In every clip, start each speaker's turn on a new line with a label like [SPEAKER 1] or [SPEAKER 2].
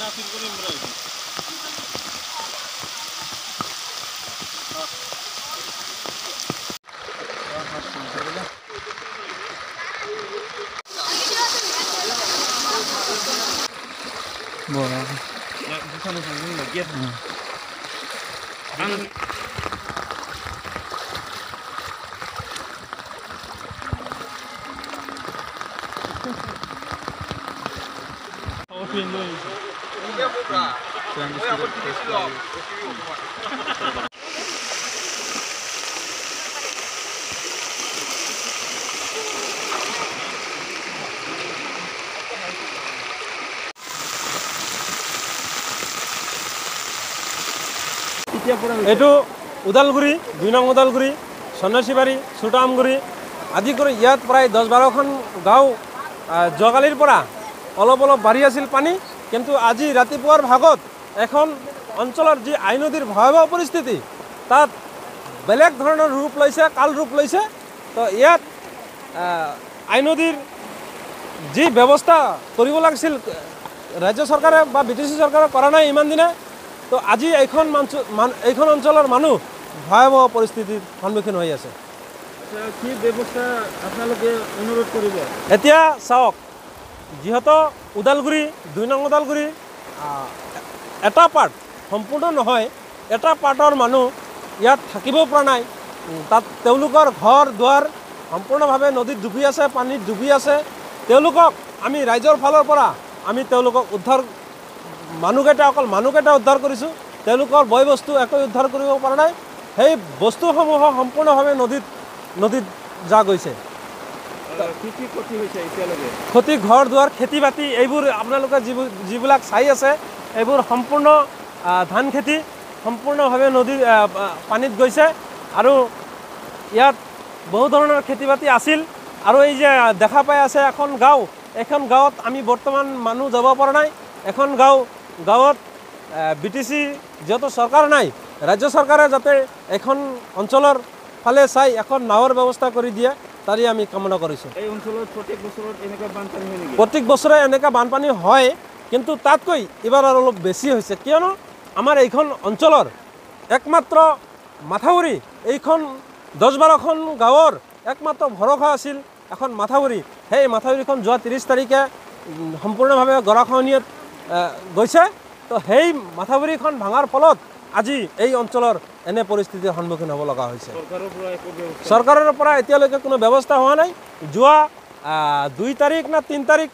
[SPEAKER 1] nasip kılayım burayı.
[SPEAKER 2] Bu arada.
[SPEAKER 1] Ya bu sana sanırım da gel. Anladım. Open doors.
[SPEAKER 3] এইটো ওদালগুৰি দুই নং ওদালগুৰি সন্যাসীবাৰী চুটামগুৰি আদি কৰি ইয়াত প্ৰায় দহ বাৰখন গাঁও যোৱাকালিৰ পৰা অলপ অলপ বাঢ়ি আছিল পানী। কিন্তু আজি ৰাতিপুৱাৰ ভাগত এখন অঞ্চলৰ যি আই নদীৰ ভয়াৱহ পৰিস্থিতি তাত বেলেগ ধৰণৰ ৰূপ লৈছে কাল ৰূপ লৈছে। তো ইয়াত আই নদীৰ যি ব্যৱস্থা কৰিব লাগিছিল ৰাজ্য চৰকাৰে বা বি টি চি চৰকাৰে কৰা নাই ইমান দিনে তো আজি এইখন মান- এইখন অঞ্চলৰ মানুহ ভয়াৱহ পৰিস্থিতিৰ সন্মুখীন হৈ আছে।
[SPEAKER 1] কি ব্যৱস্থা আপোনালোকে অনুৰোধ কৰিব?
[SPEAKER 3] এতিয়া চাওক যিহেতু ওদালগুৰি দুই নং ওদালগুৰি এটা পাৰ্ট সম্পূৰ্ণ নহয় এটা পাৰ্টৰ মানুহ ইয়াত থাকিব পৰা নাই। তাত তেওঁলোকৰ ঘৰ দুৱাৰ সম্পূৰ্ণভাৱে নদীত ডুবি আছে পানীত ডুবি আছে। তেওঁলোকক আমি ৰাইজৰ ফালৰ পৰা আমি তেওঁলোকক উদ্ধাৰ মানুহকেইটা অকল মানুহকেইটা উদ্ধাৰ কৰিছোঁ। তেওঁলোকৰ বয় বস্তু একো উদ্ধাৰ কৰিব পৰা নাই। সেই বস্তুসমূহ সম্পূৰ্ণভাৱে নদীত নদীত যা গৈছে।
[SPEAKER 1] ক্ষতি
[SPEAKER 3] ঘৰ দুৱাৰ খেতি বাতি এইবোৰ আপোনালোকে যিবোৰ যিবিলাক চাই আছে এইবোৰ সম্পূৰ্ণ ধান খেতি সম্পূৰ্ণভাৱে আহ, পানীত গৈছে আৰু ইয়াত বহু ধৰণৰ খেতি বাতি আছিল আৰু এই যে দেখা পাই আছে এখন গাঁও এখন গাঁৱত আমি বৰ্তমান মানুহ যাব পৰা নাই এখন গাঁও গাঁৱত বি টি চি যিহেতু চৰকাৰ নাই ৰাজ্য চৰকাৰে যাতে এখন অঞ্চলৰ ফালে চাই এখন নাৱৰ ব্যৱস্থা কৰি দিয়ে তাৰে আমি কামনা কৰিছোঁ।
[SPEAKER 1] প্ৰত্যেক
[SPEAKER 3] বছৰে এনেকুৱা বানপানী হয় কিন্তু তাতকৈ এইবাৰ আৰু অলপ বেছি হৈছে। কিয়নো আমাৰ এইখন অঞ্চলৰ একমাত্ৰ মাথাউৰি এইখন দহ বাৰখন গাঁৱৰ একমাত্ৰ ভৰসা আছিল এখন মাথাউৰি। সেই মাথাউৰিখন যোৱা ত্ৰিছ তাৰিখে সম্পূৰ্ণভাৱে গৰাখহনীয়াত গৈছে। তো সেই মাথাউৰিখন ভাঙাৰ ফলত আজি এই অঞ্চলৰ এনে পৰিস্থিতিৰ সন্মুখীন হ'ব লগা হৈছে।
[SPEAKER 1] চৰকাৰৰ পৰা
[SPEAKER 3] এতিয়ালৈকে কোনো ব্যৱস্থা হোৱা নাই। যোৱা দুই তাৰিখ না তিনি তাৰিখ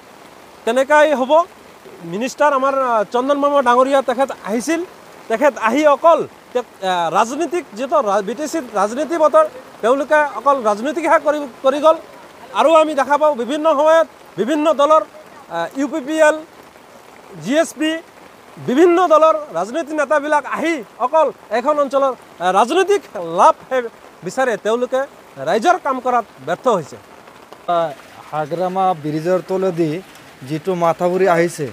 [SPEAKER 3] তেনেকাই হ'ব। মিনিষ্টাৰ আমাৰ চন্দন মামা ডাঙৰীয়া তেখেত আহিছিল। তেখেত আহি অকল ৰাজনীতিক যিহেতু বি টি চিত ৰাজনীতি বতৰ তেওঁলোকে অকল ৰাজনীতিকহে কৰি কৰি গ'ল। আৰু আমি দেখা পাওঁ বিভিন্ন সময়ত বিভিন্ন দলৰ U P P L G S P বিভিন্ন দলৰ ৰাজনীতি নেতাবিলাক আহি অকল এখন অঞ্চলৰ ৰাজনৈতিক লাভহে বিচাৰে তেওঁলোকে ৰাইজৰ কাম কৰাত ব্যৰ্থ হৈছে।
[SPEAKER 4] হাগ্ৰামা ব্ৰিজৰ তলেদি যিটো মাথাউৰি আহিছে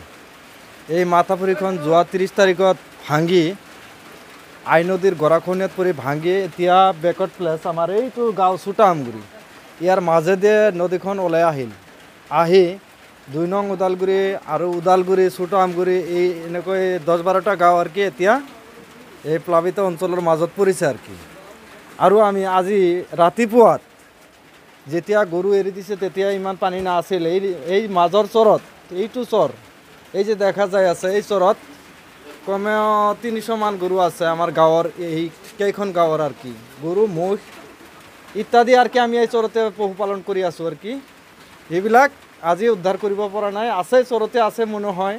[SPEAKER 4] এই মাথাউৰিখন যোৱা ত্ৰিছ তাৰিখত ভাঙি আই নদীৰ গৰাখহনীয়াত পৰি ভাঙি এতিয়া বেকত প্লেচ আমাৰ এইটো গাঁও চুটামগুৰি ইয়াৰ মাজেদি নদীখন ওলাই আহিল। আহি দুই নং ওদালগুৰি আৰু ওদালগুৰি চুটামগুৰি এই এনেকৈ দহ বাৰটা গাঁও আৰু কি এতিয়া এই প্লাৱিত অঞ্চলৰ মাজত পৰিছে আৰু কি। আৰু আমি আজি ৰাতিপুৱাত যেতিয়া গৰু এৰি দিছে তেতিয়া ইমান পানী নাছিল। এই এই মাজৰ চৰত এইটো চৰ এই যে দেখা যায় আছে এই চৰত কমেও তিনিশমান গৰু আছে আমাৰ গাঁৱৰ এই কেইখন গাঁৱৰ আৰু কি। গৰু ম'হ ইত্যাদি আৰু কি আমি এই চৰতে পশুপালন কৰি আছোঁ আৰু কি। এইবিলাক আজি উদ্ধাৰ কৰিব পৰা নাই। আছে চৰতে আছে মনে হয়।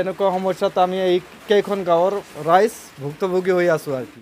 [SPEAKER 4] এনেকুৱা সমস্যাত আমি এই কেইখন গাঁৱৰ ৰাইজ ভুক্তভোগী হৈ আছোঁ আৰু কি।